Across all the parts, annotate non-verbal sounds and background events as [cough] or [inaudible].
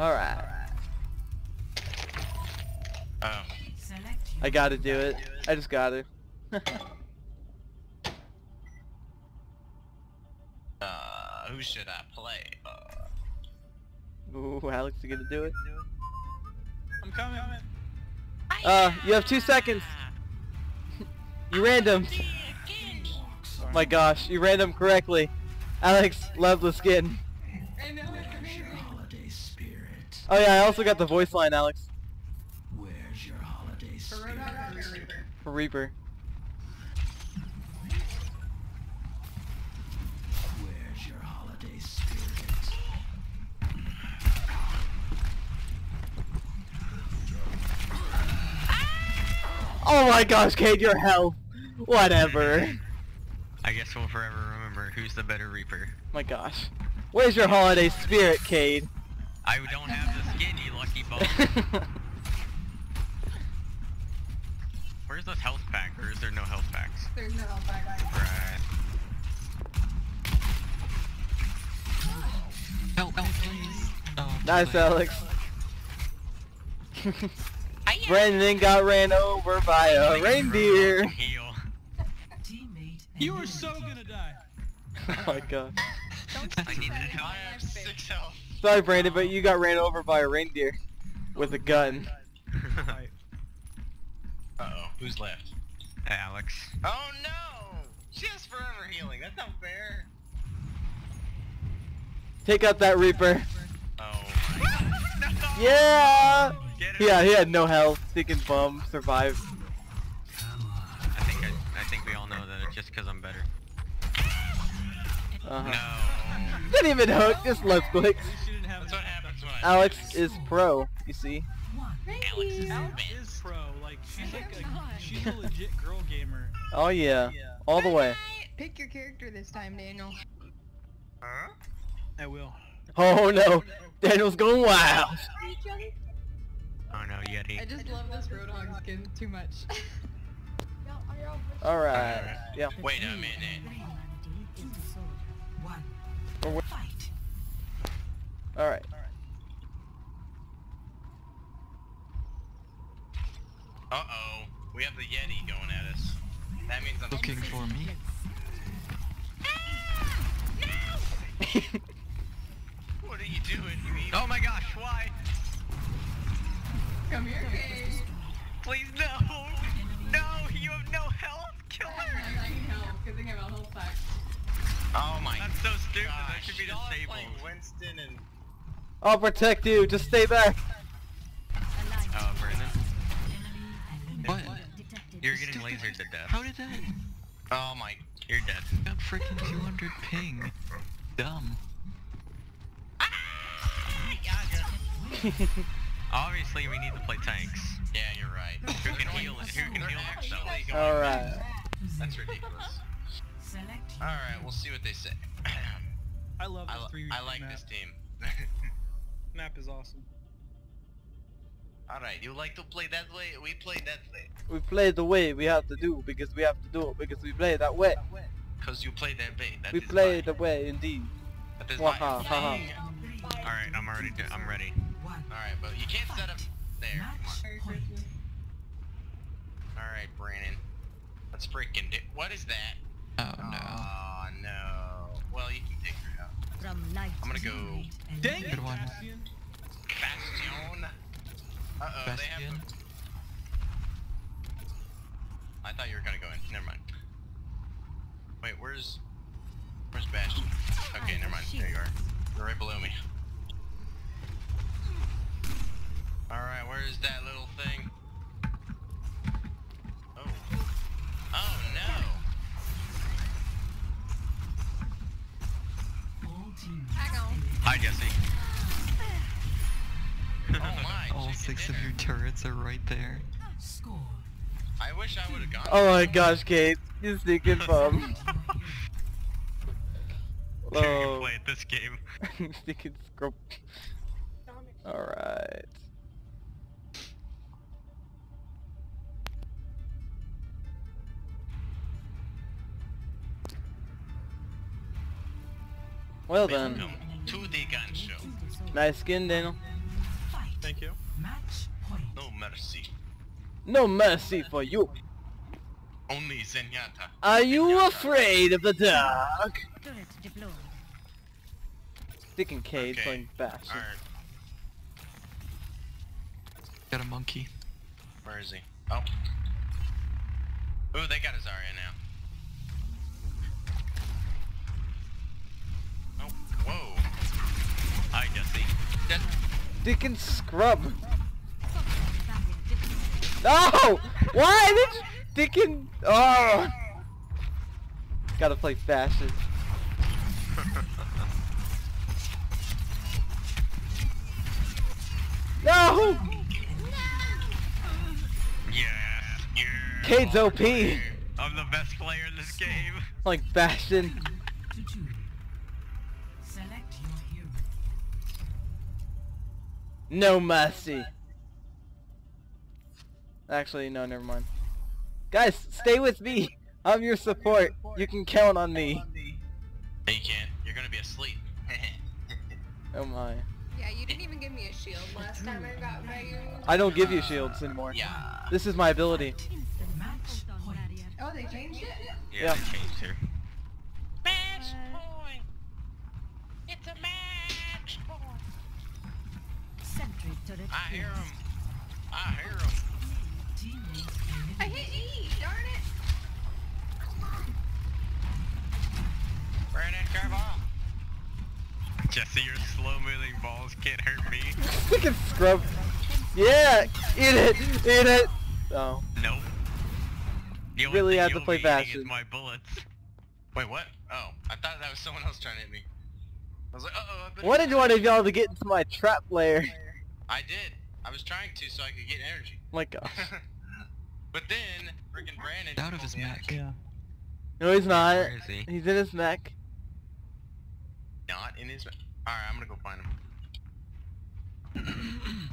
Alright. Oh. I gotta do it. I just gotta. [laughs] Uh, who should I play? Uh, Ooh, Alex, you gonna do it? I'm coming. Uh, you have two seconds. [laughs] You random. My gosh, you random correctly. Alex, love the skin. Oh yeah, I also got the voice line, Alex. Where's your holiday For spirit? Reaper? For Reaper. Where's your holiday spirit? Oh my gosh, Kate, your health. Whatever. I guess we'll forever remember who's the better Reaper. My gosh. Where's your holiday spirit, Cade? I don't have the skin, you lucky bum. [laughs] Where's the health pack, or is there no health packs? There's no help back. Right. Help me, please. Oh, too nice, late. Alex. [laughs] Brandon got ran over by a reindeer. Heal. You are so gonna die. [laughs] Oh my god. I needed help. I have six health. Sorry, Brandon, but you got ran over by a reindeer with a gun. [laughs] Uh oh, who's left? Alex. Oh no! She has forever healing. That's not fair. Take out that Reaper. Oh my. [laughs] no! Yeah. Yeah, he had no health. Stinking bum Survive. I think I, I think we all know that it's just because I'm better. Uh huh. No. Didn't even hook. Just left click. Alex is pro. You see. Alex is Alex is pro. Like she's like a, she's a legit girl gamer. Oh yeah. All the way. Pick your character this time, Daniel. Huh? I will. Oh no. Daniel's going wild. Oh no, Yeti. I just love this Roadhog skin too much. All right. Yeah. Wait a minute. Uh oh. We have the Yeti going at us. That means I'm Looking for me? [laughs] What are you doing? You? Oh my gosh, why? Come here, Kate. Please no! No, you have no health! Kill her! I need help because I have a health pack. Oh my That's so stupid, that should be disabled. Winston and I'll protect you. Just stay back. You're getting lasered to death. How did that? Oh my You're dead. Got freaking 200 ping. Dumb. Ah, Obviously, we need to play tanks. Yeah, you're right. Who can heal it? Who can heal actually themselves? All right. That's ridiculous. Alright, we'll see what they say. I love I, this li- three I like map. this team. [laughs] Map is awesome. Alright, you like to play that way? We play that way. We play the way we have to do because we have to do it because we play that way. Cause you play that way. That We is play why. the way indeed. That is Wah why. ha ha ha. Alright, I'm already. Do- I'm ready. Alright, but you can't set up there. Alright, Brandon. Let's freaking do. What is that? Oh no. Oh no. Well, you can take her out. I'm gonna go Dang Good it, one. Bastion. Bastion. Uh oh, they have. Bastion. I thought you were gonna go in. Never mind. Wait, where's where's Bastion? Okay, never mind. There you are. You're right below me. All right, where's that little thing? Oh. Oh no. Hi, Jesse. Six of your turrets are right there. I wish I would have gone. Oh my gosh, Kate. You stinking [laughs] bum. [laughs] Who can Oh. play at this game? [laughs] stinking scrub. Alright. Well then. Welcome to the gun show. Nice skin, Daniel. Thank you. Match point. No mercy. No mercy for you. Only Zenyatta. Are you afraid of the dark? Turret deployed. Dick and Cade Okay. playing Bastion. Alright, Got a monkey. where is he? Oh. Ooh, they got a Zarya now. Oh, whoa. Hi, Jesse. That, Dick and Scrub. Barrier. No! Why did you... Dick and... Oh! Gotta play Bastion. [laughs] No! Yes, yes. Cade's OP. I'm the best player in this game. Like Bastion. Select your hero. No mercy. Actually, no, never mind. Guys, stay with me. I'm your support. You can count on me. no, you can't. You're gonna be asleep. [laughs] Oh my. Yeah, you didn't even give me a shield last time I got by you. I don't give you shields anymore. yeah. This is my ability. Match Hold on, point. barrier. Oh, they changed it? Yeah, Yeah. they changed her. Match point. It's a match point. Sentry turret. I hear placed. him. I hear him. Teammate I hit E, darn it. Brandon, curve off. Jesse, your slow-moving balls can't hurt me. [laughs] Dick and Scrub. Yeah! Eat it! Eat it! Oh. Nope. The only Really thing had to play be eating Bastion. Is my bullets. Wait, what? Oh, I thought that was someone else trying to hit me. I was like, uh-oh, I better Wanted one of y'all to get into my trap layer? I did. I was trying to so I could get energy. my gosh. [laughs] but then, freaking Brandon Out of his me out. mech. Yeah. No, he's not. Where is he? He's in his mech. Not in his... Alright, I'm gonna go find him. [clears throat]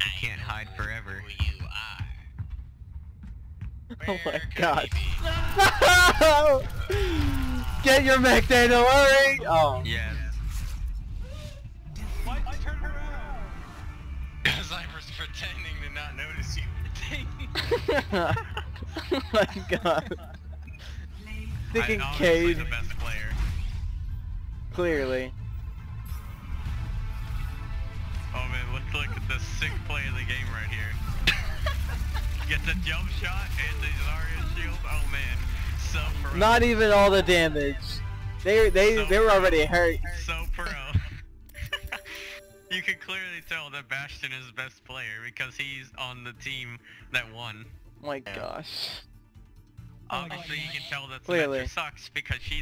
I can't hide forever. Who you are. [laughs] Oh my god. he [laughs] be? Get your mech, Daniel, hurry! Oh. Yes. Why I turned around? Because I was pretending to not notice you. Oh [laughs] my god. Dick I, and honestly Cade, the best player. clearly. Oh man, let's look at the sick play of the game right here. [laughs] Gets a jump shot and the Zarya shield. Oh man, so pro. Not even all the damage. They they So they were already hurt. So pro. You can clearly tell that Bastion is the best player because he's on the team that won. My gosh. Oh Obviously, you can tell that Clearly. Symmetra sucks because she's